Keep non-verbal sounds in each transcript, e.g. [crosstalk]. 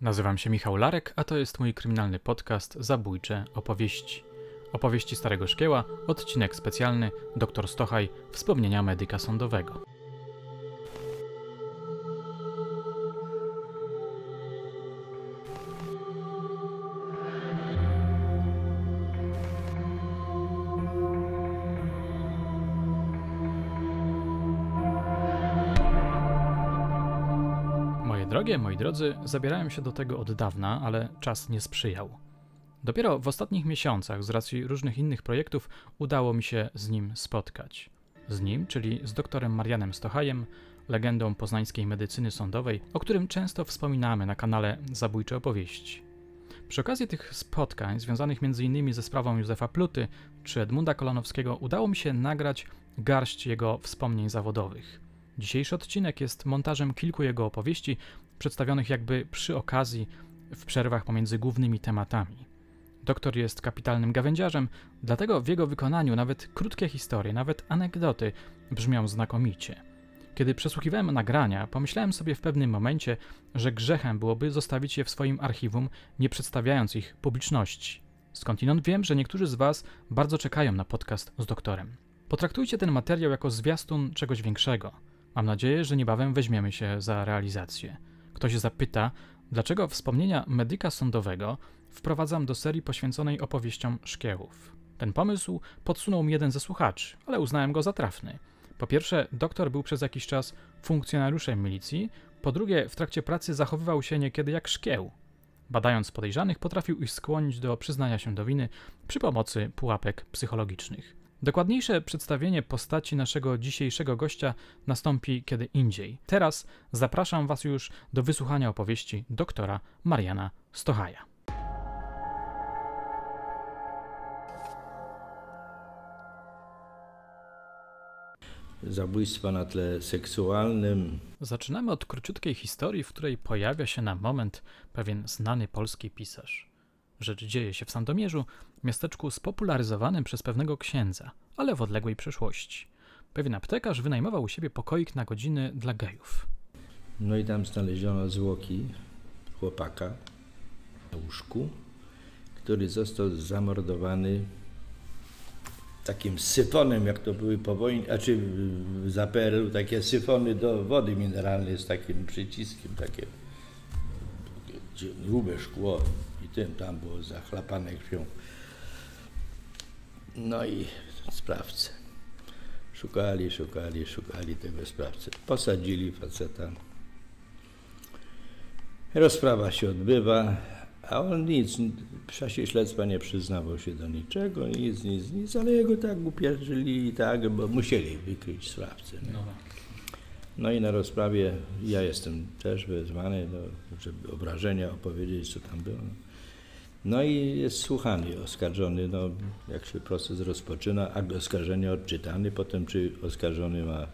Nazywam się Michał Larek, a to jest mój kryminalny podcast Zabójcze opowieści. Opowieści Starego Szkieła, odcinek specjalny Doktor Stochaj, wspomnienia medyka sądowego. Drogie, moi drodzy, zabierałem się do tego od dawna, ale czas nie sprzyjał. Dopiero w ostatnich miesiącach, z racji różnych innych projektów, udało mi się z nim spotkać. Z nim, czyli z doktorem Marianem Stochajem, legendą poznańskiej medycyny sądowej, o którym często wspominamy na kanale Zabójcze Opowieści. Przy okazji tych spotkań, związanych m.in. ze sprawą Józefa Pluty czy Edmunda Kolanowskiego, udało mi się nagrać garść jego wspomnień zawodowych. Dzisiejszy odcinek jest montażem kilku jego opowieści, przedstawionych jakby przy okazji, w przerwach pomiędzy głównymi tematami. Doktor jest kapitalnym gawędziarzem, dlatego w jego wykonaniu nawet krótkie historie, nawet anegdoty brzmią znakomicie. Kiedy przesłuchiwałem nagrania, pomyślałem sobie w pewnym momencie, że grzechem byłoby zostawić je w swoim archiwum, nie przedstawiając ich publiczności. Skądinąd wiem, że niektórzy z Was bardzo czekają na podcast z doktorem. Potraktujcie ten materiał jako zwiastun czegoś większego. Mam nadzieję, że niebawem weźmiemy się za realizację. Ktoś zapyta, dlaczego wspomnienia medyka sądowego wprowadzam do serii poświęconej opowieściom szkiełów. Ten pomysł podsunął mi jeden ze słuchaczy, ale uznałem go za trafny. Po pierwsze, doktor był przez jakiś czas funkcjonariuszem milicji, po drugie, w trakcie pracy zachowywał się niekiedy jak szkieł. Badając podejrzanych, potrafił ich skłonić do przyznania się do winy przy pomocy pułapek psychologicznych. Dokładniejsze przedstawienie postaci naszego dzisiejszego gościa nastąpi kiedy indziej. Teraz zapraszam Was już do wysłuchania opowieści doktora Mariana Stochaja. zabójstwa na tle seksualnym. Zaczynamy od króciutkiej historii, w której pojawia się na moment pewien znany polski pisarz. Rzecz dzieje się w Sandomierzu, miasteczku spopularyzowanym przez pewnego księdza, ale w odległej przeszłości. Pewien aptekarz wynajmował u siebie pokoik na godziny dla gejów. No i tam znaleziono zwłoki chłopaka na łóżku, który został zamordowany takim syfonem, jak to były po wojnie, a czy za PRL-u takie syfony do wody mineralnej z takim przyciskiem, takie grube szkło i tym tam było zachlapane krwią. No i sprawcę. Szukali, szukali, szukali tego sprawcy. Posadzili faceta. Rozprawa się odbywa, a on nic, w czasie śledztwa nie przyznawał się do niczego, nic, nic, nic, ale jego tak upierzyli i tak, bo musieli wykryć sprawcę. Nie? No i na rozprawie ja jestem też wezwany, do, żeby obrażenia opowiedzieć, co tam było. No i jest słuchany oskarżony, no, jak się proces rozpoczyna, akt oskarżenia odczytany, potem czy oskarżony ma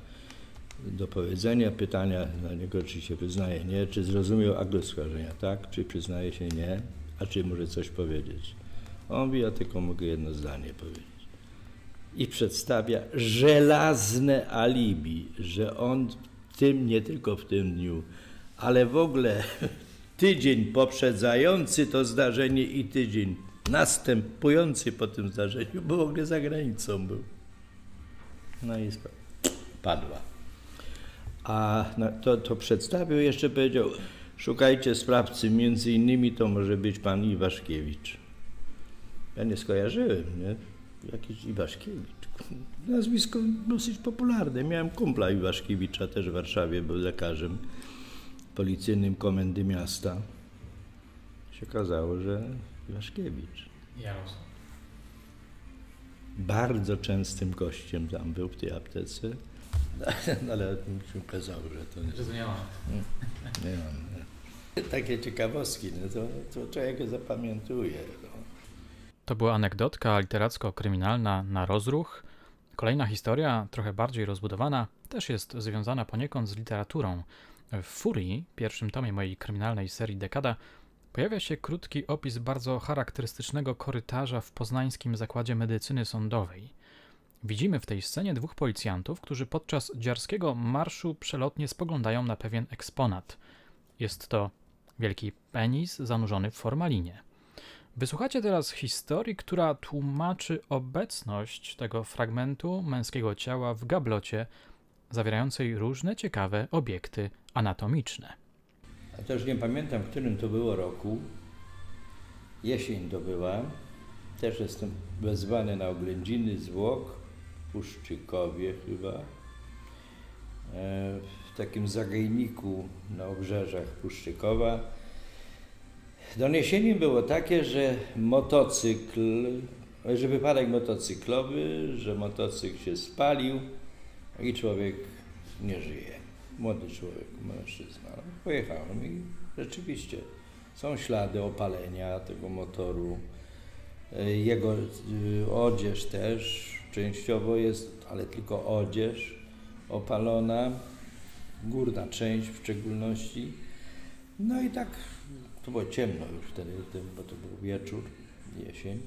do powiedzenia pytania na niego, czy się wyznaje nie, czy zrozumiał akt oskarżenia tak, czy przyznaje się nie, a czy może coś powiedzieć. On mówi, ja tylko mogę jedno zdanie powiedzieć. I przedstawia żelazne alibi, że on tym, nie tylko w tym dniu, ale w ogóle [laughs] tydzień poprzedzający to zdarzenie i tydzień następujący po tym zdarzeniu, bo w ogóle za granicą był. No i padła. A to, to przedstawił, jeszcze powiedział, szukajcie sprawcy, między innymi to może być pan Iwaszkiewicz. Ja nie skojarzyłem, nie? Jakiś Iwaszkiewicz. Nazwisko dosyć popularne. Miałem kumpla Iwaszkiewicza też w Warszawie, był lekarzem policyjnym komendy miasta. Się okazało, że Iwaszkiewicz. Jarosław. Bardzo częstym gościem tam był w tej aptece. [laughs] ale mi się okazało, że to nie, Że to nie ma. nie mam. Takie ciekawostki, no to, to człowiek zapamiętuje. No. To była anegdotka literacko-kryminalna na rozruch. Kolejna historia, trochę bardziej rozbudowana, też jest związana poniekąd z literaturą. W Furii, pierwszym tomie mojej kryminalnej serii Dekada, pojawia się krótki opis bardzo charakterystycznego korytarza w poznańskim zakładzie medycyny sądowej. Widzimy w tej scenie dwóch policjantów, którzy podczas dziarskiego marszu przelotnie spoglądają na pewien eksponat. Jest to wielki penis zanurzony w formalinie. Wysłuchacie teraz historii, która tłumaczy obecność tego fragmentu męskiego ciała w gablocie zawierającej różne ciekawe obiekty anatomiczne. A też nie pamiętam, w którym to było roku. Jesień to była. Też jestem wezwany na oględziny zwłok Puszczykowie chyba. E, w takim zagajniku na obrzeżach Puszczykowa. Doniesieniem było takie, że motocykl, że wypadek motocyklowy, że motocykl się spalił i człowiek nie żyje. Młody człowiek, mężczyzna. Pojechałem i rzeczywiście są ślady opalenia tego motoru. Jego y, odzież też częściowo jest, ale tylko odzież opalona, górna część w szczególności. No i tak, to było ciemno już wtedy, bo to był wieczór, jesień,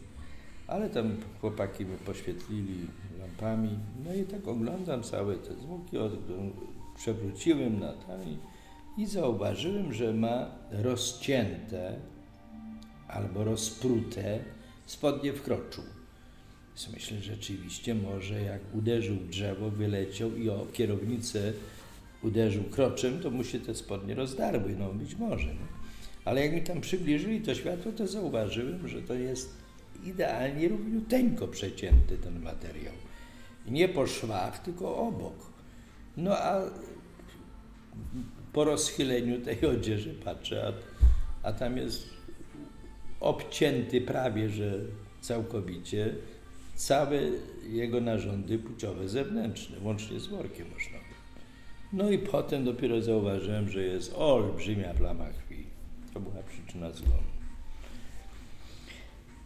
ale tam chłopaki mi poświetlili lampami, no i tak oglądam całe te zwłoki, przewróciłem na tam i, zauważyłem, że ma rozcięte albo rozprute spodnie w kroczu. Więc myślę, że rzeczywiście może jak uderzył drzewo, wyleciał i o kierownicę uderzył kroczem, to mu się te spodnie rozdarły, no być może. No. Ale jak mi tam przybliżyli to światło, to zauważyłem, że to jest idealnie równiuteńko przecięty ten materiał. Nie po szwach, tylko obok. No a po rozchyleniu tej odzieży patrzę, a, a tam jest obcięty prawie, że całkowicie całe jego narządy płciowe zewnętrzne, łącznie z workiem można. No i potem dopiero zauważyłem, że jest olbrzymia plama. To była przyczyna zgonu.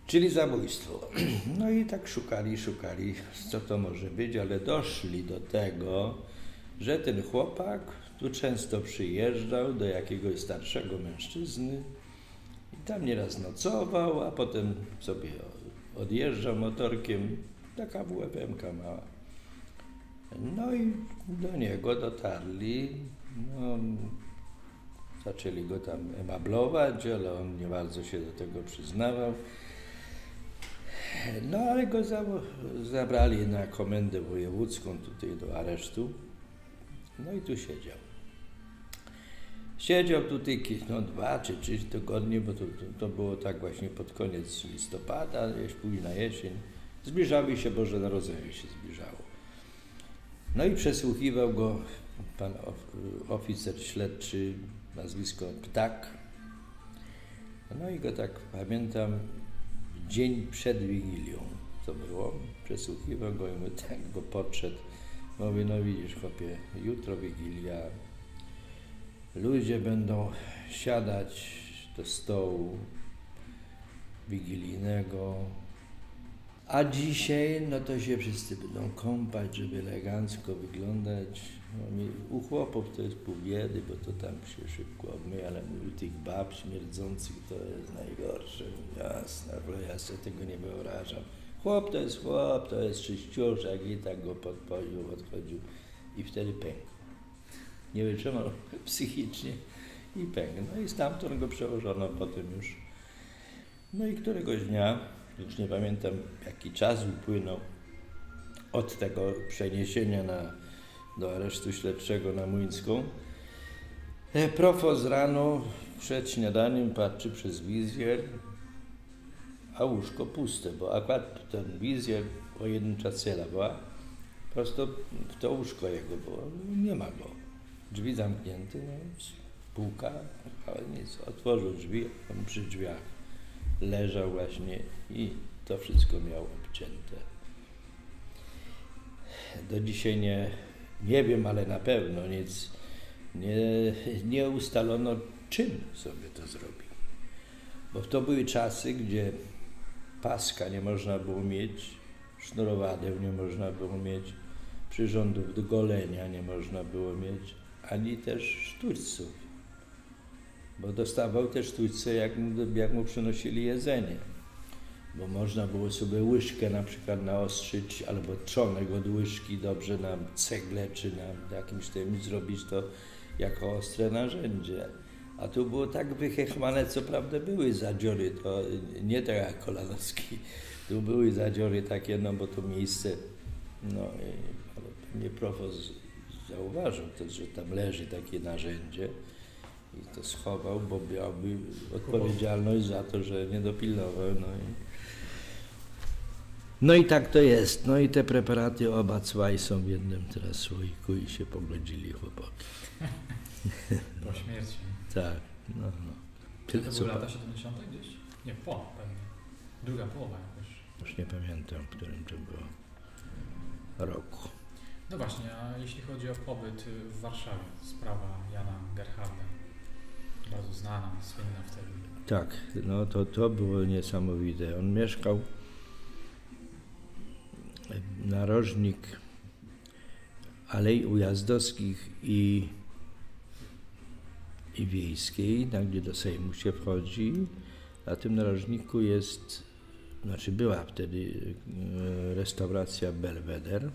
Czyli zabójstwo. [clears throat] No i tak szukali, szukali, co to może być, ale doszli do tego, że ten chłopak tu często przyjeżdżał do jakiegoś starszego mężczyzny i tam nieraz nocował, a potem sobie odjeżdżał motorkiem, taka WFM mała. No i do niego dotarli, no, zaczęli go tam emablować, ale on nie bardzo się do tego przyznawał. No ale go zabrali na komendę wojewódzką tutaj do aresztu. No i tu siedział. Siedział tutaj no, dwa czy trzy tygodnie, bo to, to, było tak właśnie pod koniec listopada, późna jesień. Zbliżały się Boże Narodzenie się zbliżało. No i przesłuchiwał go pan oficer śledczy, nazwisko Ptak. No i go tak pamiętam, dzień przed Wigilią to było. Przesłuchiwał go i my tak go podszedł. Mówi, no widzisz chłopie, jutro Wigilia, ludzie będą siadać do stołu wigilijnego, a dzisiaj, no to się wszyscy będą kąpać, żeby elegancko wyglądać. No, u chłopów to jest pół biedy, bo to tam się szybko obmyje, ale u tych bab śmierdzących to jest najgorsze. Jasne, ale ja sobie tego nie wyobrażam. Chłop to jest chłop, to jest czyściuszek i tak go podpoił, odchodził i wtedy pękł. Nie wytrzymał psychicznie i pękł. No i stamtąd go przełożono potem już. No i któregoś dnia już nie pamiętam jaki czas upłynął od tego przeniesienia na, do aresztu śledczego na Młyńską. E, profos rano przed śniadaniem patrzy przez wizjer, a łóżko puste, bo akurat ten wizjer pojedyncza cela była, prosto w to łóżko jego było, nie ma go. Drzwi zamknięte, no, półka, ale nic, otworzył drzwi, on przy drzwiach leżał właśnie i to wszystko miał obcięte. Do dzisiaj nie, nie wiem, ale na pewno nic nie, nie ustalono, czym sobie to zrobił. Bo to były czasy, gdzie paska nie można było mieć, sznurowadeł nie można było mieć, przyrządów do golenia nie można było mieć, ani też sztućców bo dostawał też sztućce, jak mu, jak mu przynosili jedzenie. Bo można było sobie łyżkę na przykład naostrzyć, albo trzonek od łyżki dobrze na cegle, czy na jakimś tym zrobić to jako ostre narzędzie. A tu było tak wychechmane, co prawda były zadziory, to nie tak jak Kolanowski. Tu były zadziory takie, no bo to miejsce, no nie profos zauważył że tam leży takie narzędzie i to schował, bo miałby odpowiedzialność za to, że nie dopilnował. No i, no i tak to jest. No i te preparaty oba cwaj są w jednym teraz słoiku i się pogodzili chłopaki. [laughs] Po śmierci. Tak, no, no. Tyle, to były lata 70 gdzieś? Nie, po pewnie. Druga połowa jakoś. Już nie pamiętam, w którym to było roku. No właśnie, a jeśli chodzi o pobyt w Warszawie, sprawa Jana Gerharda, bardzo znana, słynna wtedy. Tak, no to, to było niesamowite. On mieszkał narożnik Alei Ujazdowskich i, i Wiejskiej, tam gdzie do Sejmu się wchodzi. Na tym narożniku jest, znaczy była wtedy e, restauracja Belweder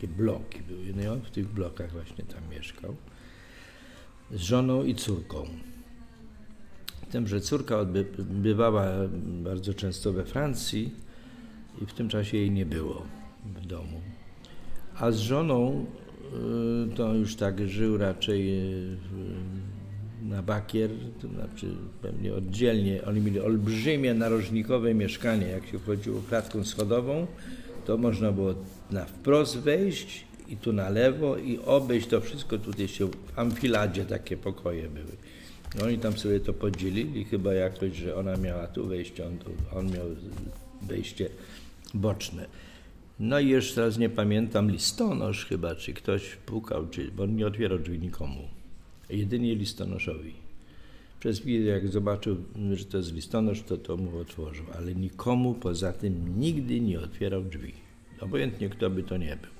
takie bloki były. No i on w tych blokach właśnie tam mieszkał z żoną i córką. Tym, że córka bywała bardzo często we Francji i w tym czasie jej nie było w domu. A z żoną y, to już tak żył raczej y, na bakier, to znaczy pewnie oddzielnie. Oni mieli olbrzymie narożnikowe mieszkanie. Jak się wchodziło klatką schodową, to można było na wprost wejść i tu na lewo i obejść to wszystko. Tutaj się w amfiladzie takie pokoje były. No oni tam sobie to podzielili, chyba jakoś, że ona miała tu wejście, on, on miał wejście boczne. No i już teraz nie pamiętam, listonosz chyba, czy ktoś pukał, czy, bo on nie otwierał drzwi nikomu. Jedynie listonoszowi. Przez chwilę, jak zobaczył, że to jest listonosz, to to mu otworzył, ale nikomu poza tym nigdy nie otwierał drzwi. Obojętnie kto by to nie był.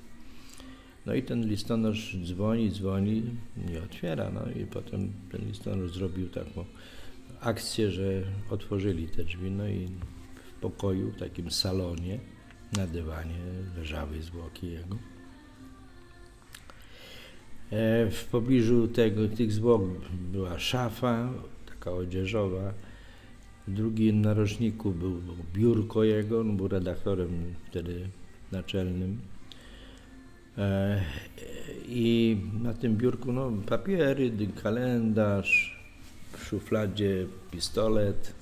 No i ten listonosz dzwoni, dzwoni, nie otwiera, no i potem ten listonosz zrobił taką akcję, że otworzyli te drzwi, no i pokoju, w takim salonie, na dywanie leżały zwłoki jego. E, w pobliżu tego, tych zwłok była szafa, taka odzieżowa. W drugim narożniku był biurko jego, on był redaktorem wtedy naczelnym. E, I na tym biurku no, papiery, kalendarz, w szufladzie pistolet,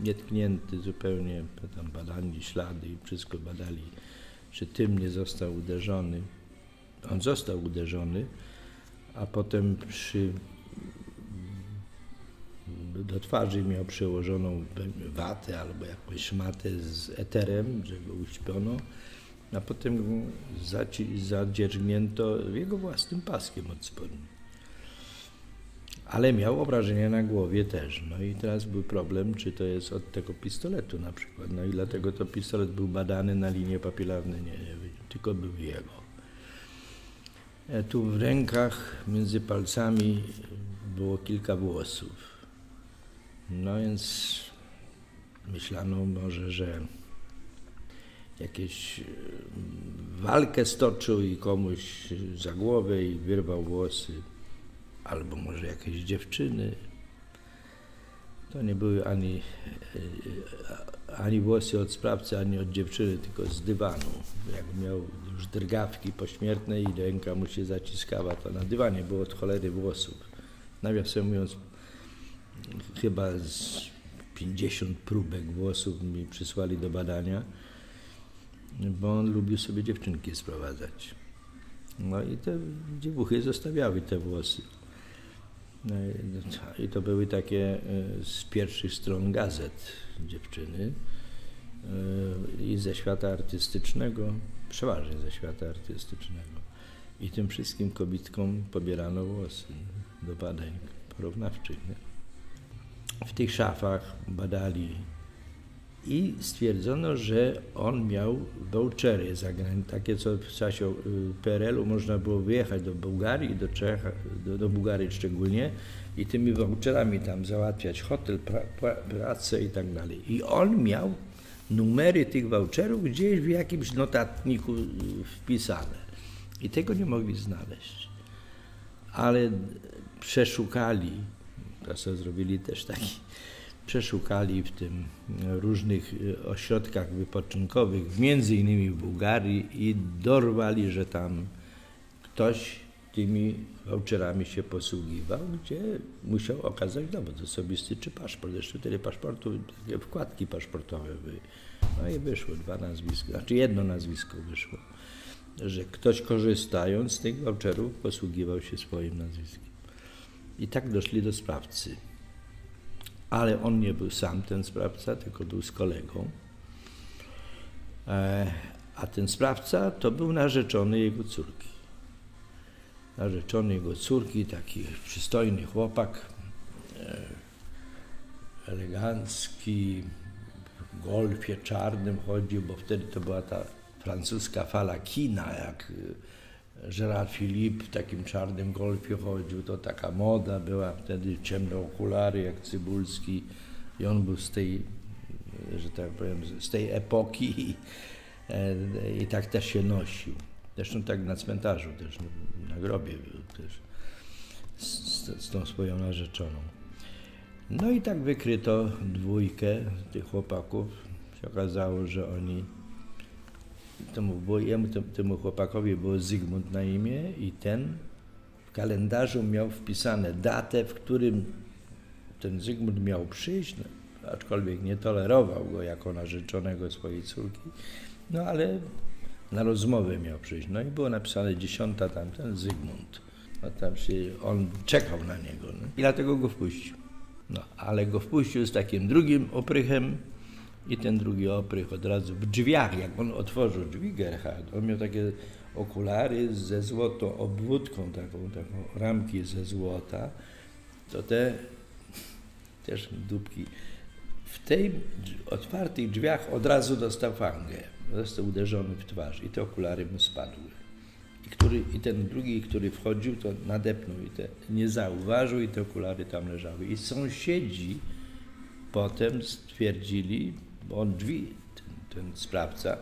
nietknięty zupełnie, tam badali ślady i wszystko badali, czy tym nie został uderzony. On został uderzony, a potem przy, do twarzy miał przełożoną watę albo jakąś matę z eterem, że go uśpiono, a potem zadzierżnięto jego własnym paskiem od spodni. Ale miał obrażenia na głowie też. No i teraz był problem, czy to jest od tego pistoletu na przykład. No i dlatego to pistolet był badany na linie papilarne, nie, nie tylko był jego. E, tu w rękach między palcami było kilka włosów. No więc myślano może, że jakieś e, walkę stoczył i komuś za głowę i wyrwał włosy, albo może jakieś dziewczyny. To nie były ani, e, ani włosy od sprawcy, ani od dziewczyny, tylko z dywanu. Jak miał już drgawki pośmiertne i ręka mu się zaciskała, to na dywanie było od cholery włosów. Nawiasem mówiąc, chyba z 50 próbek włosów mi przysłali do badania, bo on lubił sobie dziewczynki sprowadzać. No i te dziewuchy zostawiały te włosy. No i to były takie e, z pierwszych stron gazet dziewczyny e, i ze świata artystycznego, przeważnie ze świata artystycznego. I tym wszystkim kobitkom pobierano włosy do badań porównawczych. Nie? W tych szafach badali i stwierdzono, że on miał vouchery zagraniczne, takie co w czasie y, PRL-u można było wyjechać do Bułgarii, do Czech, do, do Bułgarii szczególnie i tymi voucherami tam załatwiać hotel, pra, pra, pracę i tak dalej. I on miał numery tych voucherów gdzieś w jakimś notatniku y, wpisane. I tego nie mogli znaleźć. Ale przeszukali To sobie zrobili też taki, przeszukali w tym różnych y, ośrodkach wypoczynkowych, między innymi w Bułgarii i dorwali, że tam ktoś tymi voucherami się posługiwał, gdzie musiał okazać dowód osobisty czy paszport. Jeszcze wtedy paszportu, takie wkładki paszportowe były. No i wyszło dwa nazwiska, znaczy jedno nazwisko wyszło, że ktoś korzystając z tych voucherów posługiwał się swoim nazwiskiem. I tak doszli do sprawcy. Ale on nie był sam ten sprawca, tylko był z kolegą. E, a ten sprawca to był narzeczony jego córki. Narzeczony jego córki, taki przystojny chłopak, e, elegancki, w golfie czarnym chodził, bo wtedy to była ta francuska fala kina, jak Gerard Philippe w takim czarnym golfie chodził, to taka moda była wtedy, ciemne okulary jak Cybulski i on był z tej, że tak powiem, z tej epoki i, e, tak też się nosił. Zresztą tak na cmentarzu też, na grobie był też z, z tą swoją narzeczoną. No i tak wykryto dwójkę tych chłopaków. Się okazało, że oni temu, było, jemu, temu chłopakowi było Zygmunt na imię i ten w kalendarzu miał wpisane datę, w którym ten Zygmunt miał przyjść, no, aczkolwiek nie tolerował go jako narzeczonego swojej córki, no ale na rozmowę miał przyjść. No i było napisane dziesiąta tam, ten Zygmunt. No tam się, on czekał na niego no, i dlatego go wpuścił. No, ale go wpuścił z takim drugim oprychem, i ten drugi oprych od razu w drzwiach, jak on otworzył drzwi Gerhard, on miał takie okulary ze złotą obwódką, taką, taką ramki ze złota, to te też dupki w tej otwartych drzwiach od razu dostał fangę, został uderzony w twarz i te okulary mu spadły. I, który, I ten drugi, który wchodził, to nadepnął i te nie zauważył i te okulary tam leżały. I sąsiedzi potem stwierdzili, bo on drzwi, ten, ten sprawca,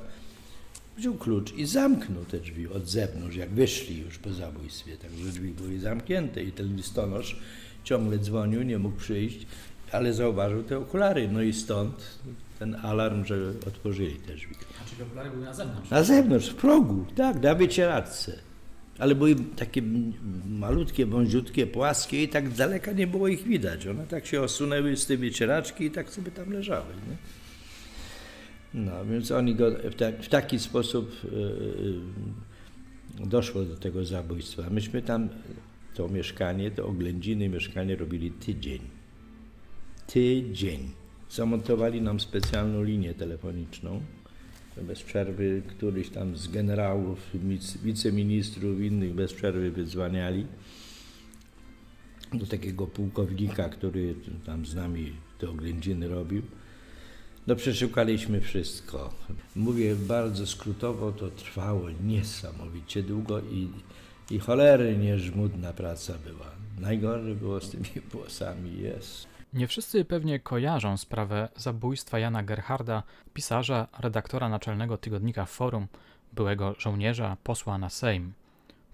wziął klucz i zamknął te drzwi od zewnątrz, jak wyszli już po zabójstwie. Także drzwi były zamknięte i ten listonosz ciągle dzwonił, nie mógł przyjść, ale zauważył te okulary. No i stąd ten alarm, że otworzyli te drzwi. A czyli okulary były na zewnątrz? Na zewnątrz, w progu, tak, na wycieradce. Ale były takie malutkie, wąziutkie, płaskie i tak z daleka nie było ich widać. One tak się osunęły z tej wycieraczki i tak sobie tam leżały. Nie? No, więc oni go w, ta, w taki sposób yy, doszło do tego zabójstwa. Myśmy tam to mieszkanie, to oględziny mieszkanie robili tydzień. Tydzień. Zamontowali nam specjalną linię telefoniczną. Bez przerwy któryś tam z generałów, wiceministrów, innych bez przerwy wydzwaniali do takiego pułkownika, który tam z nami te oględziny robił. No przeszukaliśmy wszystko. Mówię bardzo skrótowo, to trwało niesamowicie długo i, i cholernie żmudna praca była. Najgorzej było z tymi [laughs] włosami, jest. Nie wszyscy pewnie kojarzą sprawę zabójstwa Jana Gerharda, pisarza, redaktora naczelnego tygodnika Forum, byłego żołnierza, posła na Sejm.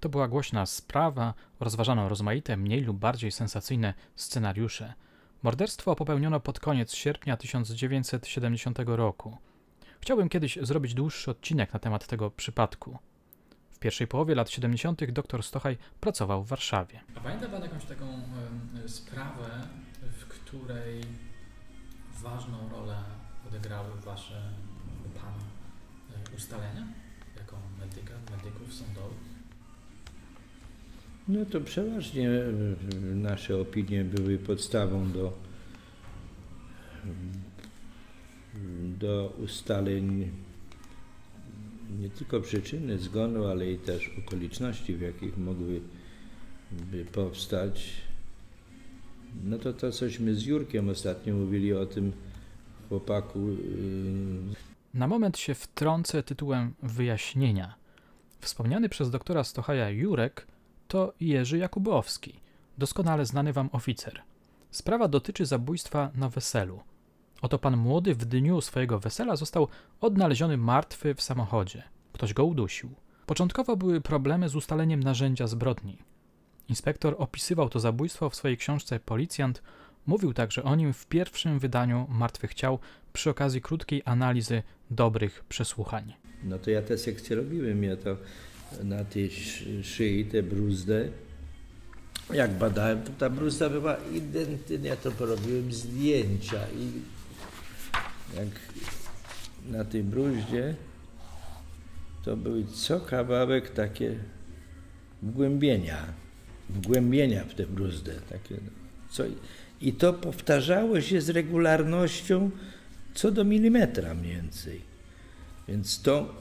To była głośna sprawa, rozważano rozmaite, mniej lub bardziej sensacyjne scenariusze – Morderstwo popełniono pod koniec sierpnia 1970 roku. Chciałbym kiedyś zrobić dłuższy odcinek na temat tego przypadku. W pierwszej połowie lat 70. dr Stochaj pracował w Warszawie. A pamięta Pan jakąś taką y, sprawę, w której ważną rolę odegrały Wasze, Pana y, ustalenia jako medyka, medyków sądowych? No to przeważnie e, nasze opinie były podstawą do, do ustaleń nie tylko przyczyny zgonu, ale i też okoliczności, w jakich mogłyby powstać. No to to cośmy z Jurkiem ostatnio mówili o tym chłopaku. Y, Na moment się wtrącę tytułem wyjaśnienia. Wspomniany przez doktora Stochaja Jurek to Jerzy Jakubowski, doskonale znany wam oficer. Sprawa dotyczy zabójstwa na weselu. Oto pan młody w dniu swojego wesela został odnaleziony martwy w samochodzie. Ktoś go udusił. Początkowo były problemy z ustaleniem narzędzia zbrodni. Inspektor opisywał to zabójstwo w swojej książce Policjant Mówił także o nim w pierwszym wydaniu Martwych Ciał przy okazji krótkiej analizy dobrych przesłuchań. No to ja te sekcje robiłem, ja to na tej szyi, te bruzdę, jak badałem, to ta bruzda była identyczna, ja to porobiłem zdjęcia i jak na tej bruździe to były co kawałek takie wgłębienia, wgłębienia w tę bruzdę. Takie, co, I to powtarzało się z regularnością co do milimetra mniej więcej. Więc to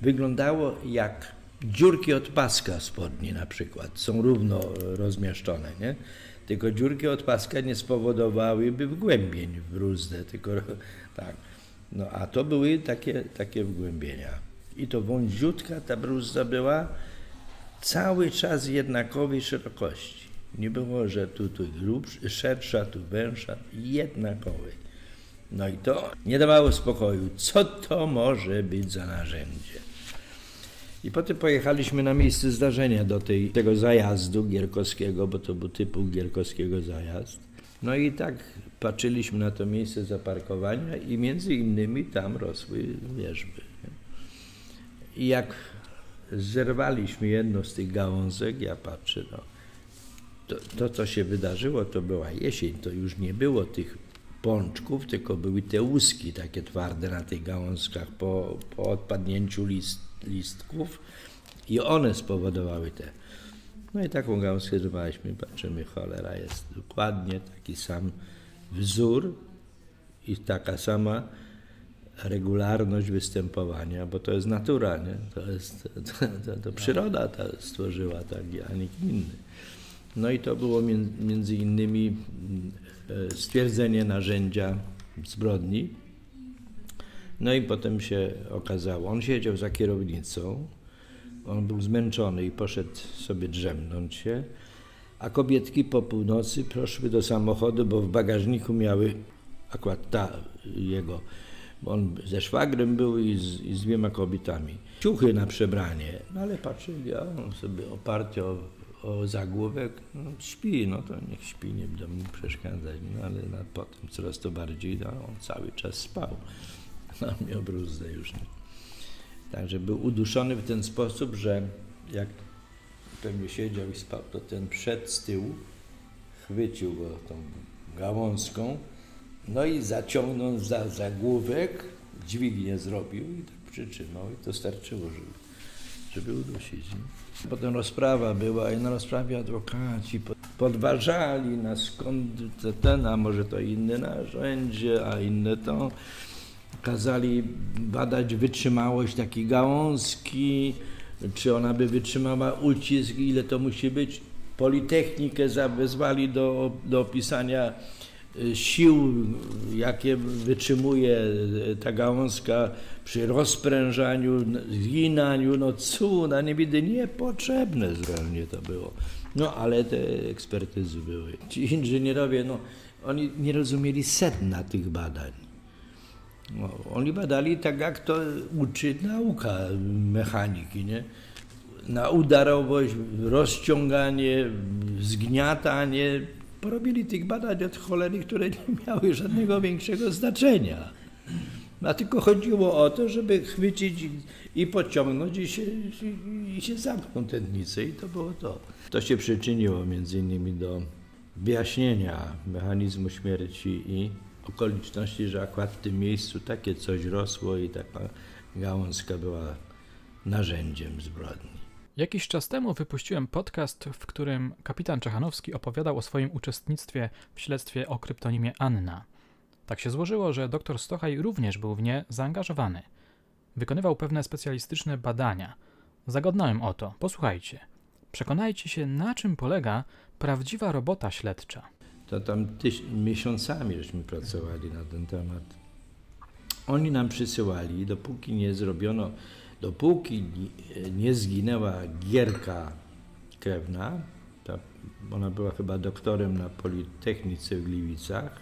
wyglądało jak dziurki od paska spodni na przykład. Są równo rozmieszczone, nie? Tylko dziurki od paska nie spowodowałyby wgłębień w bruzdę, tylko tak. No a to były takie, takie wgłębienia. I to wąziutka ta bruzda była cały czas jednakowej szerokości. Nie było, że tu, tu grubsza, szersza, tu węższa, jednakowej. No i to nie dawało spokoju. Co to może być za narzędzie? I potem pojechaliśmy na miejsce zdarzenia do tej, tego zajazdu gierkowskiego, bo to był typu gierkowskiego zajazd. No i tak patrzyliśmy na to miejsce zaparkowania i między innymi tam rosły wierzby. I jak zerwaliśmy jedno z tych gałązek, ja patrzę, no, to, to co się wydarzyło, to była jesień, to już nie było tych pączków, tylko były te łuski takie twarde na tych gałązkach po, po odpadnięciu list, listków i one spowodowały te. No i taką gałązkę zrywaliśmy, patrzymy, cholera, jest dokładnie taki sam wzór i taka sama regularność występowania, bo to jest natura, nie? To, jest, to, [laughs] to, to przyroda ta stworzyła tak, a nikt inny. No i to było między innymi e, stwierdzenie narzędzia zbrodni. No i potem się okazało, on siedział za kierownicą, on był zmęczony i poszedł sobie drzemnąć się, a kobietki po północy poszły do samochodu, bo w bagażniku miały akurat ta jego, on ze szwagrem był i z, i z dwiema kobietami. Ciuchy na przebranie, no ale patrzyli, a on sobie oparty o, o zagłówek, no, śpi, no to niech śpi, nie będą mu przeszkadzać, no ale no, potem coraz to bardziej, no, on cały czas spał, bruzdę już. Nie. Także był uduszony w ten sposób, że jak pewnie siedział i spał, to ten przed z tyłu chwycił go tą gałązką, no i zaciągnął za zagłówek, dźwignię zrobił i tak przytrzymał i to starczyło, żeby, żeby udusić. Potem rozprawa była i na rozprawie adwokaci podważali nas skąd ten, a może to inne narzędzie, a inne to. Kazali badać wytrzymałość takiej gałązki, czy ona by wytrzymała ucisk, ile to musi być. Politechnikę zawezwali do, do opisania y, sił, jakie wytrzymuje y, ta gałązka przy rozprężaniu, zginaniu, no cuda, nie widzę, niepotrzebne zupełnie to było. No ale te ekspertyzy były. Ci inżynierowie, no oni nie rozumieli sedna tych badań. No, oni badali tak, jak to uczy nauka mechaniki, nie? Na udarowość, rozciąganie, zgniatanie. Porobili tych badań od cholery, które nie miały żadnego większego znaczenia. A tylko chodziło o to, żeby chwycić i pociągnąć i się, i się zamknął tętnicę i to było to. To się przyczyniło między innymi do wyjaśnienia mechanizmu śmierci i okoliczności, że akurat w tym miejscu takie coś rosło i taka gałązka była narzędziem zbrodni. Jakiś czas temu wypuściłem podcast, w którym kapitan Czechanowski opowiadał o swoim uczestnictwie w śledztwie o kryptonimie Anna. Tak się złożyło, że dr Stochaj również był w nie zaangażowany. Wykonywał pewne specjalistyczne badania. Zagodnąłem o to. Posłuchajcie. Przekonajcie się, na czym polega prawdziwa robota śledcza to tam miesiącami żeśmy pracowali na ten temat. Oni nam przysyłali, dopóki nie zrobiono, dopóki nie zginęła Gierka Krewna, ta, ona była chyba doktorem na Politechnice w Gliwicach,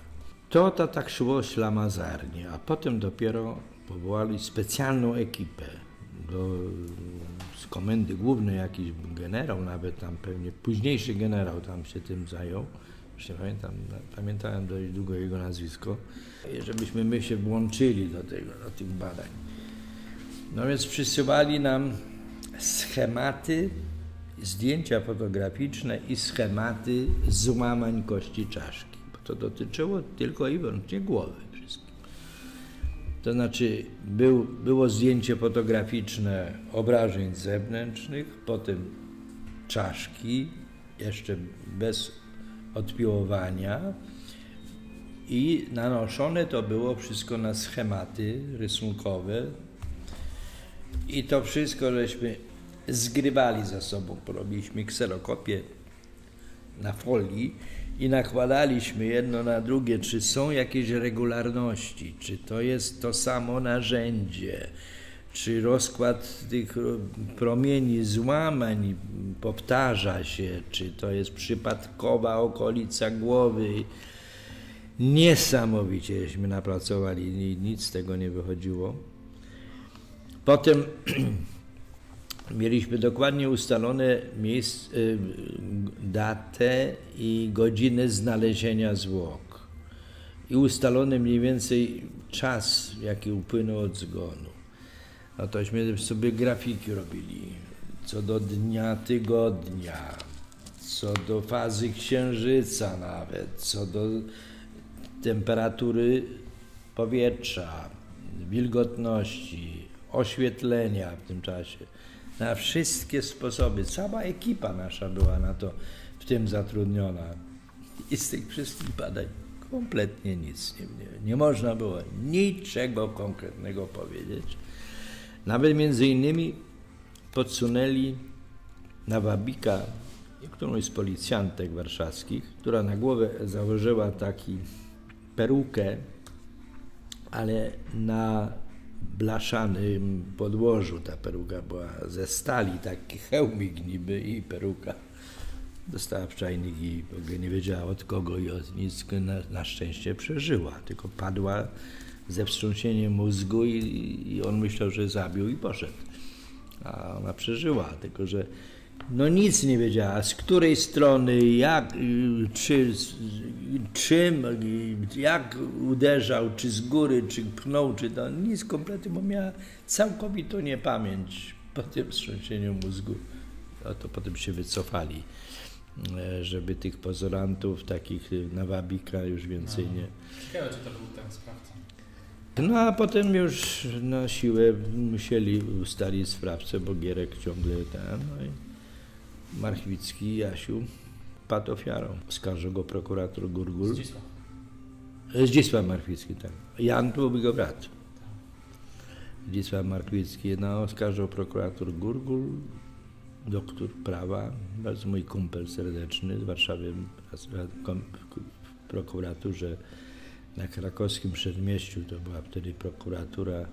to to tak szło ślamazarnie, a potem dopiero powołali specjalną ekipę do, z komendy głównej jakiś generał, nawet tam pewnie późniejszy generał tam się tym zajął, już nie pamiętam, pamiętałem dość długo jego nazwisko, żebyśmy my się włączyli do tego, do tych badań. No więc przysyłali nam schematy, zdjęcia fotograficzne i schematy złamań kości czaszki, bo to dotyczyło tylko i wyłącznie głowy. To znaczy był, było zdjęcie fotograficzne obrażeń zewnętrznych, potem czaszki, jeszcze bez odpiłowania i nanoszone to było wszystko na schematy rysunkowe i to wszystko żeśmy zgrywali ze sobą. Porobiliśmy kserokopię na folii i nakładaliśmy jedno na drugie, czy są jakieś regularności, czy to jest to samo narzędzie, czy rozkład tych promieni złamań powtarza się, czy to jest przypadkowa okolica głowy. Niesamowicieśmy napracowali, nic z tego nie wychodziło. Potem [clears throat] mieliśmy dokładnie ustalone miejsce, y, datę i godzinę znalezienia zwłok i ustalony mniej więcej czas, jaki upłynął od zgonu. No tośmy sobie grafiki robili, co do dnia tygodnia, co do fazy księżyca nawet, co do temperatury powietrza, wilgotności, oświetlenia w tym czasie. Na wszystkie sposoby. Cała ekipa nasza była na to w tym zatrudniona. I z tych wszystkich badań kompletnie nic nie, nie, nie można było niczego konkretnego powiedzieć. Nawet między innymi podsunęli na Wabika którąś z policjantek warszawskich, która na głowę założyła taki perukę, ale na blaszanym podłożu ta peruka była ze stali, taki hełmik niby i peruka. Dostała w czajnik i w ogóle nie wiedziała od kogo i od nic. Na, na szczęście przeżyła, tylko padła ze wstrząsieniem mózgu i, i on myślał, że zabił i poszedł. A ona przeżyła, tylko że no nic nie wiedziała, z której strony, jak, czy, czym, jak uderzał, czy z góry, czy pchnął, czy to, nic kompletnie, bo miała całkowitą niepamięć po tym wstrząsieniu mózgu. A to potem się wycofali, e, żeby tych pozorantów, takich na Wabika już więcej no. nie... Ciekawe, czy to był ten sprawca. No a potem już na siłę musieli ustalić sprawcę, bo Gierek ciągle ten... No i Marchwicki Jasiu padł ofiarą. Oskarżył go prokurator Gurgul. Zdzisław. Zdzisław Marchwicki, tak. Jan to był jego brat. Zdzisław Marchwicki. No, oskarżył prokurator Gurgul, doktor prawa, bardzo mój kumpel serdeczny z Warszawy w prokuraturze na krakowskim przedmieściu. To była wtedy prokuratura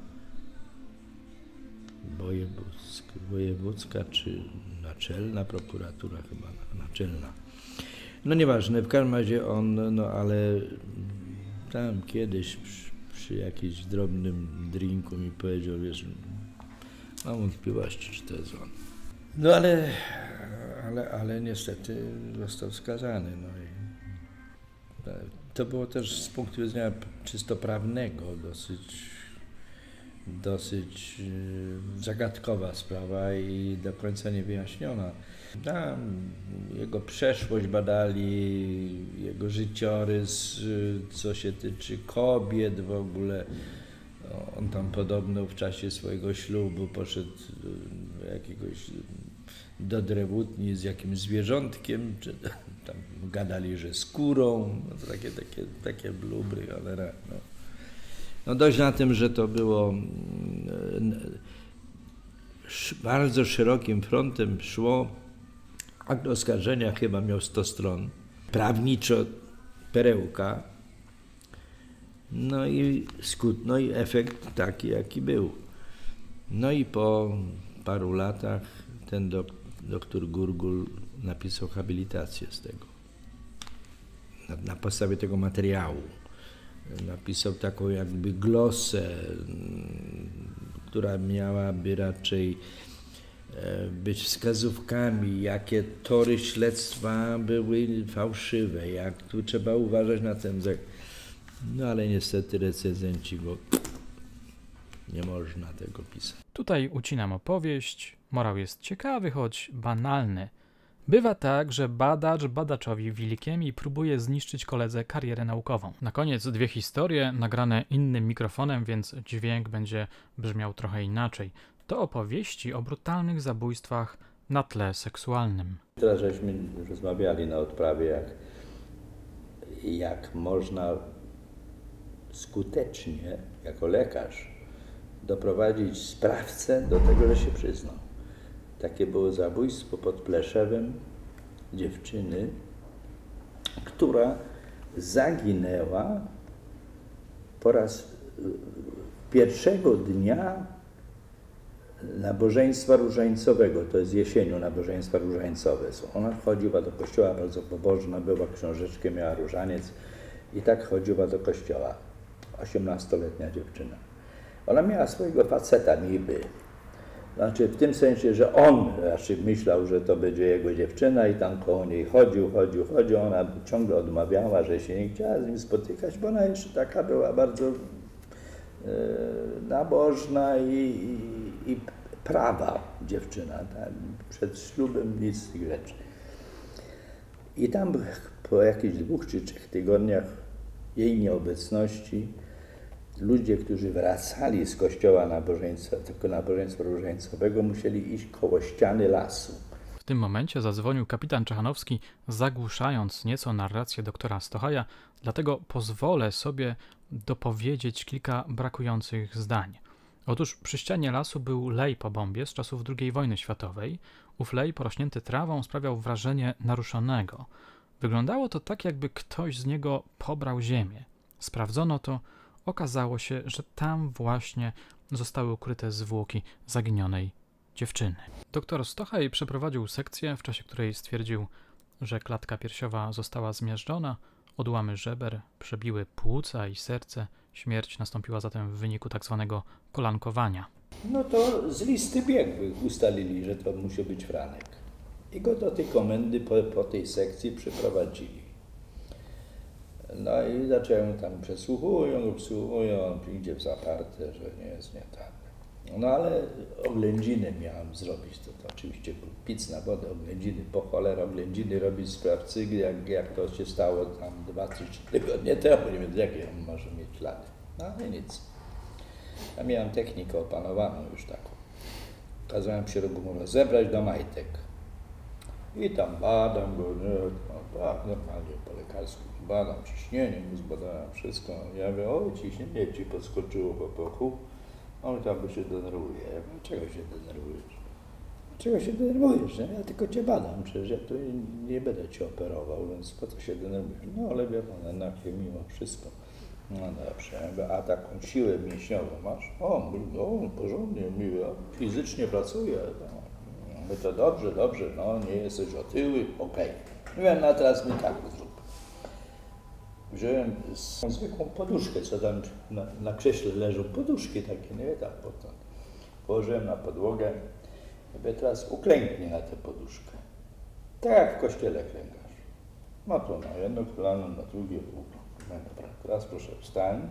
wojewódzka, czy naczelna prokuratura chyba, naczelna. No nieważne, w każdym razie on, no ale tam kiedyś przy, przy jakimś drobnym drinku mi powiedział, wiesz, mam wątpliwości, czy to jest on. No ale, ale, ale niestety został skazany. No i to było też z punktu widzenia czysto prawnego dosyć dosyć y, zagadkowa sprawa i do końca niewyjaśniona. Tam jego przeszłość badali, jego życiorys, y, co się tyczy kobiet w ogóle. On tam podobno w czasie swojego ślubu poszedł do jakiegoś do drewutni z jakimś zwierzątkiem, czy tam gadali, że skórą, no takie, takie, takie blubry, cholera. No. No dość na tym, że to było mm, bardzo szerokim frontem szło. Akt oskarżenia chyba miał 100 stron. Prawniczo perełka. No i skut, no i efekt taki, jaki był. No i po paru latach ten dok, doktor Gurgul napisał habilitację z tego. Na, na podstawie tego materiału napisał taką jakby glosę, która miałaby raczej e, być wskazówkami, jakie tory śledztwa były fałszywe, jak tu trzeba uważać na ten. No ale niestety recenzenci, bo nie można tego pisać. Tutaj ucinam opowieść. Morał jest ciekawy, choć banalny. Bywa tak, że badacz badaczowi wilkiem i próbuje zniszczyć koledze karierę naukową. Na koniec dwie historie, nagrane innym mikrofonem, więc dźwięk będzie brzmiał trochę inaczej. To opowieści o brutalnych zabójstwach na tle seksualnym. Teraz żeśmy rozmawiali na odprawie, jak, jak można skutecznie, jako lekarz, doprowadzić sprawcę do tego, że się przyznał. Takie było zabójstwo pod Pleszewem dziewczyny, która zaginęła po raz pierwszego dnia nabożeństwa różańcowego, to jest jesienią nabożeństwa różańcowe. Ona chodziła do kościoła, bardzo pobożna była, książeczkę miała różaniec i tak chodziła do kościoła. 18-letnia dziewczyna. Ona miała swojego faceta niby, znaczy w tym sensie, że on raczej myślał, że to będzie jego dziewczyna i tam koło niej chodził, chodził, chodził. Ona ciągle odmawiała, że się nie chciała z nim spotykać, bo ona jeszcze taka była bardzo e, nabożna i, i, i, prawa dziewczyna. Tak? Przed ślubem nic z tych rzeczy. I tam po jakichś dwóch czy trzech tygodniach jej nieobecności ludzie, którzy wracali z kościoła nabożeństwa, tylko nabożeństwa różańcowego, musieli iść koło ściany lasu. W tym momencie zadzwonił kapitan Czechanowski, zagłuszając nieco narrację doktora Stochaja, dlatego pozwolę sobie dopowiedzieć kilka brakujących zdań. Otóż przy ścianie lasu był lej po bombie z czasów II wojny światowej. Ów lej porośnięty trawą sprawiał wrażenie naruszonego. Wyglądało to tak, jakby ktoś z niego pobrał ziemię. Sprawdzono to okazało się, że tam właśnie zostały ukryte zwłoki zaginionej dziewczyny. Doktor Stochaj przeprowadził sekcję, w czasie której stwierdził, że klatka piersiowa została zmiażdżona, odłamy żeber przebiły płuca i serce. Śmierć nastąpiła zatem w wyniku tak zwanego kolankowania. No to z listy biegłych ustalili, że to musi być Franek. I go do tej komendy po, po tej sekcji przeprowadzili. No i zacząłem tam przesłuchują, obsłuchują, idzie w zaparte, że nie jest nie tak. No ale oględziny miałem zrobić, to, to oczywiście był pic na wodę, oględziny, po cholerę oględziny robić sprawcy, jak, jak to się stało tam dwa, trzy tygodnie [laughs] temu, nie wiem jakie on może mieć ślady. No ale nic. Ja miałem technikę opanowaną już taką. Kazałem się zebrać do majtek. I tam badam go, no, tak, normalnie po lekarsku badam ciśnienie, mu zbadałem wszystko. Ja mówię, o ciśnienie ci podskoczyło po boku. On tam by się denerwuje. Ja mówię, czego się denerwujesz? Czego się denerwujesz? Ja tylko cię badam, przecież ja tu nie będę cię operował, więc po co się denerwujesz? No ale wie pan, jednak mimo wszystko. No dobrze, a taką siłę mięśniową masz? O, no, porządnie, miły, fizycznie pracuje. No. My to dobrze, dobrze, no nie jesteś otyły, okej. Okay. Mówię, no teraz my tak zrób. Wziąłem zwykłą poduszkę, co tam na, na krześle leżą, poduszki takie, nie tak potem. Położyłem na podłogę, mówię, teraz uklęknij na tę poduszkę. Tak jak w kościele klękasz. No to na jedno kolano, na drugie no dobra, teraz proszę wstań,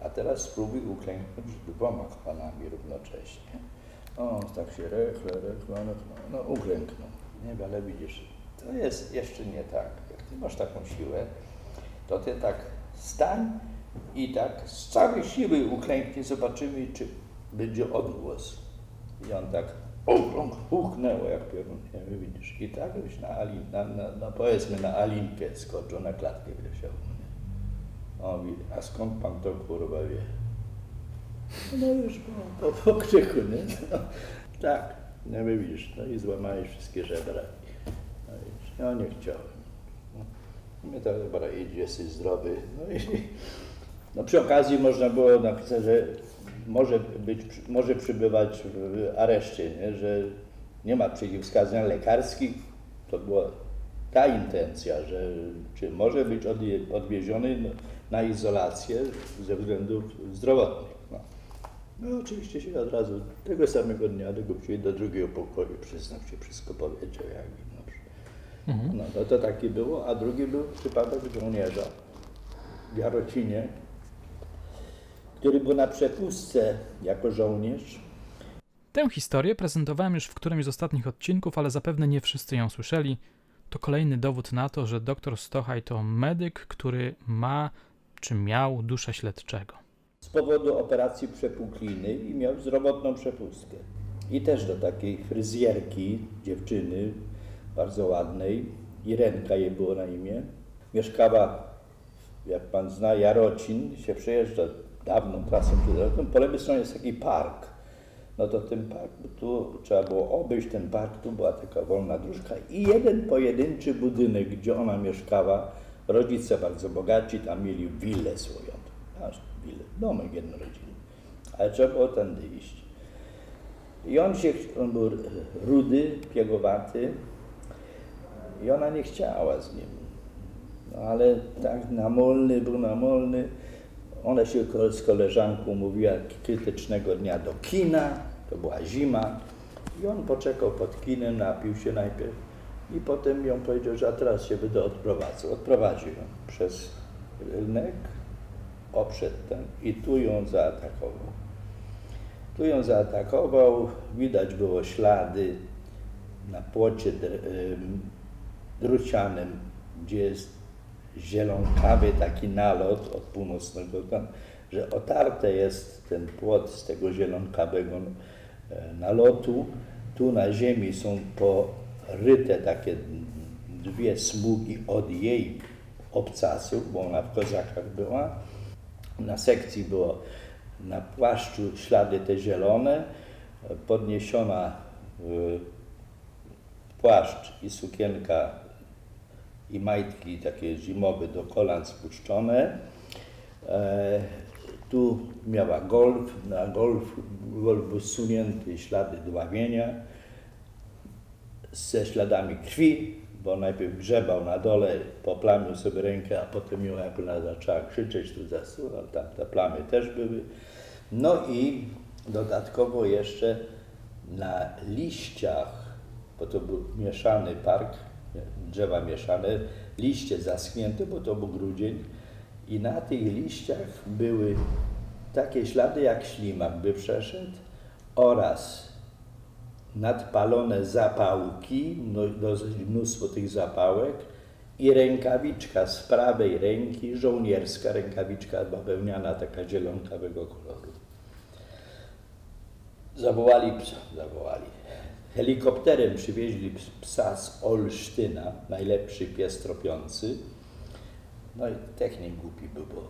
a teraz spróbuj uklęknąć dwoma kolanami równocześnie. O, tak się rechle, rechle, rechle, no uklęknął. Nie, ale widzisz, to jest jeszcze nie tak. Jak ty masz taką siłę, to ty tak stań i tak z całej siły uklęknij, zobaczymy, czy będzie odgłos. I on tak huknęło jak piorun, nie widzisz. I tak byś na, Alin, na, na, no powiedzmy na Alinkę skoczył, na klatkę wleciał. On mówi, a skąd pan to kurwa wie? No już po, po, po krzyku, nie? No, tak, nie widzisz, no i złamałeś wszystkie żebra. No, no nie chciałem. My to dobra, idź, jesteś zdrowy. No i no przy okazji można było napisać, że może, być, może przybywać w areszcie, nie? że nie ma przeciwwskazań lekarskich. To była ta intencja, że czy może być odwieziony na izolację ze względów zdrowotnych. No. Oczywiście się od razu, tego samego dnia, przyjdzie do drugiego pokoju, przyznał się, wszystko powiedział, jak no, mhm. no, no to taki było, a drugi był przypadek żołnierza w Jarocinie, który był na przepustce jako żołnierz. Tę historię prezentowałem już w którymś z ostatnich odcinków, ale zapewne nie wszyscy ją słyszeli. To kolejny dowód na to, że dr Stochaj to medyk, który ma czy miał duszę śledczego. Z powodu operacji przepukliny i miał zdrowotną przepustkę. I też do takiej fryzjerki, dziewczyny, bardzo ładnej, Irenka jej było na imię, mieszkała, jak pan zna, Jarocin, się przejeżdża dawną trasą po lewej stronie jest taki park. No to ten park, tu trzeba było obejść ten park, tu była taka wolna dróżka i jeden pojedynczy budynek, gdzie ona mieszkała. Rodzice bardzo bogaci, tam mieli willę swoją, aż willę, domek jednorodzinny. Ale trzeba było tędy iść. I on się, on był rudy, piegowaty i ona nie chciała z nim. No ale tak namolny, był namolny. Ona się z koleżanką mówiła krytycznego dnia do kina, to była zima i on poczekał pod kinem, napił się najpierw i potem ją powiedział, że teraz się będę odprowadzał. Odprowadził ją przez rynek, obszedł ten i tu ją zaatakował. Tu ją zaatakował, widać było ślady na płocie drucianym, gdzie jest zielonkawy taki nalot od północnego tam, że otarte jest ten płot z tego zielonkawego nalotu. Tu na ziemi są poryte takie dwie smugi od jej obcasów, bo ona w kozakach była. Na sekcji było na płaszczu ślady te zielone, podniesiona płaszcz i sukienka i majtki takie zimowe do kolan spuszczone. E, tu miała golf, na golf, golf był sunięty ślady dławienia ze śladami krwi, bo najpierw grzebał na dole, poplamił sobie rękę, a potem ją jak ona zaczęła krzyczeć, tu zasunął, tam te plamy też były. No i dodatkowo jeszcze na liściach, bo to był mieszany park, drzewa mieszane, liście zaschnięte, bo to był grudzień i na tych liściach były takie ślady, jak ślimak by przeszedł oraz nadpalone zapałki, no, dosyć mnóstwo tych zapałek i rękawiczka z prawej ręki, żołnierska rękawiczka bawełniana, taka zielonkawego koloru. Zawołali psa, zawołali. Helikopterem przywieźli psa z Olsztyna, najlepszy pies tropiący. No i technik głupi był, bo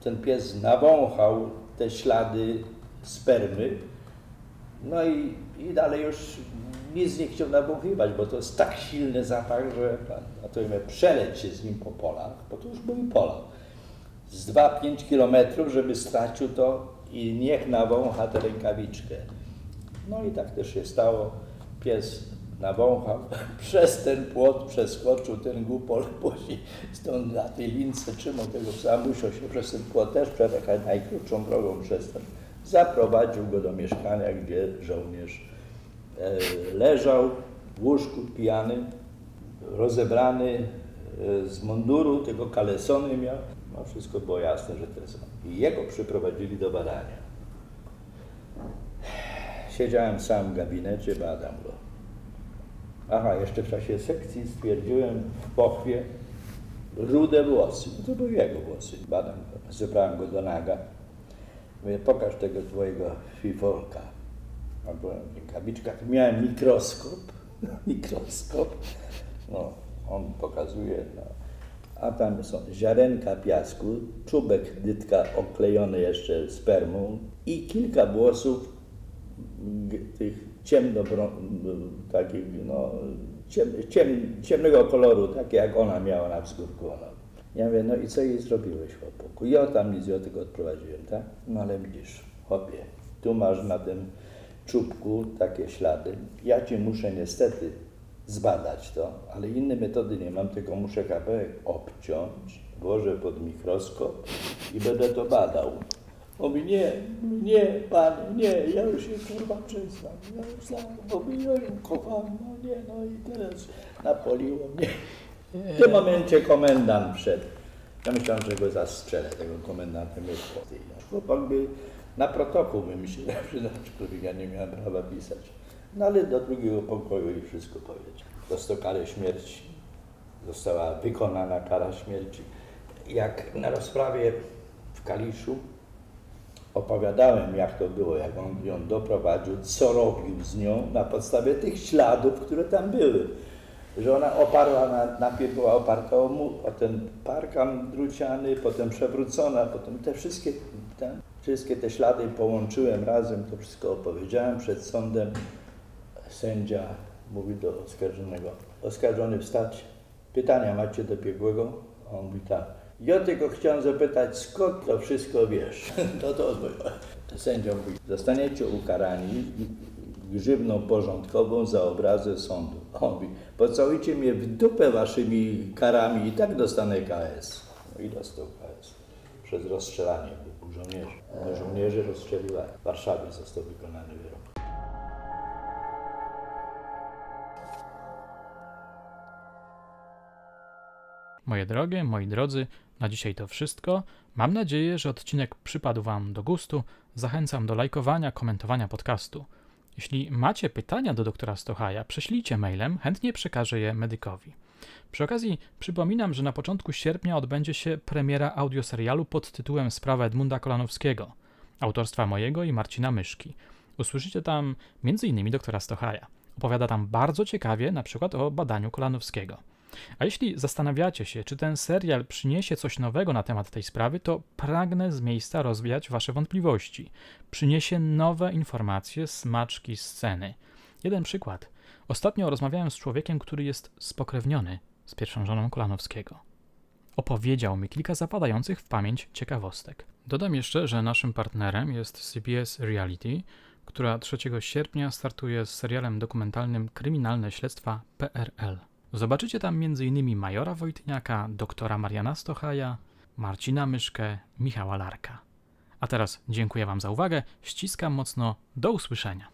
ten pies nawąchał te ślady spermy, no i, i dalej już nic nie chciał nawąchiwać, bo to jest tak silny zapach, że a to imię przeleć się z nim po polach, bo to już były pola. Z 2-5 kilometrów, żeby stracił to i niech nawącha tę rękawiczkę. No i tak też się stało pies nawąchał, [laughs] przez ten płot przeskoczył ten głupol, później [laughs] stąd na tej lince trzymał tego psa, musiał się przez ten płot też przejechać najkrótszą drogą przez ten. Zaprowadził go do mieszkania, gdzie żołnierz e, leżał w łóżku pijany, rozebrany e, z munduru, tego kalesony miał. No wszystko było jasne, że to on. I jego przyprowadzili do badania. Siedziałem sam w gabinecie, badam go. Aha, jeszcze w czasie sekcji stwierdziłem w pochwie rude włosy. No to były jego włosy. Badam go. Zebrałem go do naga. Mówię, pokaż tego twojego fifolka. Albo rękawiczka. Miałem mikroskop. [laughs] mikroskop. No, on pokazuje. No. A tam są ziarenka piasku, czubek dytka oklejony jeszcze spermą i kilka włosów tych ciemno, takich, no, ciem, ciem, ciemnego koloru, takie jak ona miała na wzgórku. Ja mówię, no i co jej zrobiłeś, chłopaku? Ja tam nic, ja tylko odprowadziłem, tak? No ale widzisz, chłopie, tu masz na tym czubku takie ślady. Ja ci muszę niestety zbadać to, ale innej metody nie mam, tylko muszę kawałek obciąć, włożę pod mikroskop i będę to badał. Mówi, nie, nie, panie, nie, ja już się kurwa przyznam, ja już mówi, ja ją kocham, no nie, no i teraz napoliło mnie. W tym momencie komendant wszedł. Ja myślałem, że go zastrzelę, tego komendanta mnie Chłopak by na protokół [laughs] przydał, aczkolwiek ja nie miałem prawa pisać. No ale do drugiego pokoju i wszystko powiedział. Dostał karę śmierci. Została wykonana kara śmierci. Jak na rozprawie w Kaliszu opowiadałem, jak to było, jak on ją doprowadził, co robił z nią na podstawie tych śladów, które tam były. Że ona oparła, na, najpierw była oparta o, mu, o ten parkan druciany, potem przewrócona, potem te wszystkie, te, wszystkie te ślady połączyłem razem, to wszystko opowiedziałem przed sądem. Sędzia mówi do oskarżonego, oskarżony wstać, pytania macie do biegłego? On mówi tak. Ja tylko chciałem zapytać, skąd to wszystko wiesz? [laughs] No to sędzia mówi, zostaniecie ukarani grzywną porządkową za obrazę sądu. Mówi, pocałujcie mnie w dupę waszymi karami i tak dostanę KS. No i dostał KS. Przez rozstrzelanie był żołnierzy. Żołnierzy rozstrzeliła. W Warszawie został wykonany wyrok. Moje drogie, moi drodzy, na dzisiaj to wszystko. Mam nadzieję, że odcinek przypadł Wam do gustu. Zachęcam do lajkowania, komentowania podcastu. Jeśli macie pytania do doktora Stochaja, prześlijcie mailem, chętnie przekażę je medykowi. Przy okazji przypominam, że na początku sierpnia odbędzie się premiera audioserialu pod tytułem Sprawa Edmunda Kolanowskiego, autorstwa mojego i Marcina Myszki. Usłyszycie tam m.in. doktora Stochaja. Opowiada tam bardzo ciekawie, na przykład o badaniu Kolanowskiego. A jeśli zastanawiacie się, czy ten serial przyniesie coś nowego na temat tej sprawy, to pragnę z miejsca rozwiać wasze wątpliwości. Przyniesie nowe informacje, smaczki, sceny. Jeden przykład. Ostatnio rozmawiałem z człowiekiem, który jest spokrewniony z pierwszą żoną Kolanowskiego. Opowiedział mi kilka zapadających w pamięć ciekawostek. Dodam jeszcze, że naszym partnerem jest CBS Reality, która 3 sierpnia startuje z serialem dokumentalnym Kryminalne Śledztwa PRL. Zobaczycie tam m.in. Majora Wojtniaka, doktora Mariana Stochaja, Marcina Myszkę, Michała Larka. A teraz dziękuję Wam za uwagę, ściskam mocno, do usłyszenia.